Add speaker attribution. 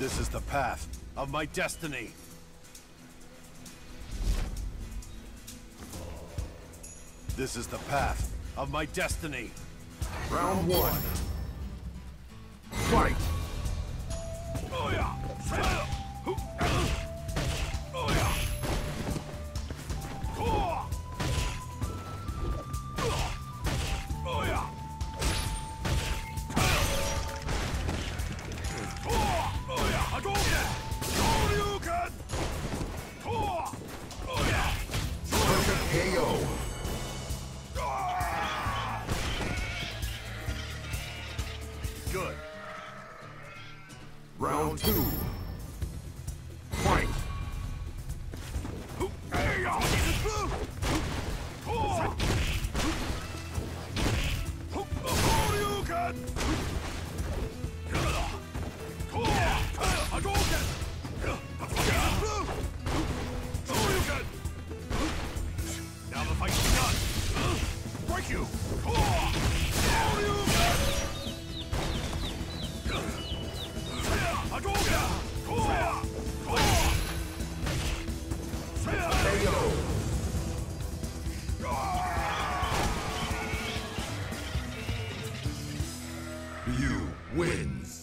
Speaker 1: This is the path of my destiny. This is the path of my destiny.
Speaker 2: Round one. Fight!
Speaker 1: Good. Round
Speaker 2: two. Fight.
Speaker 1: you!
Speaker 2: You wins!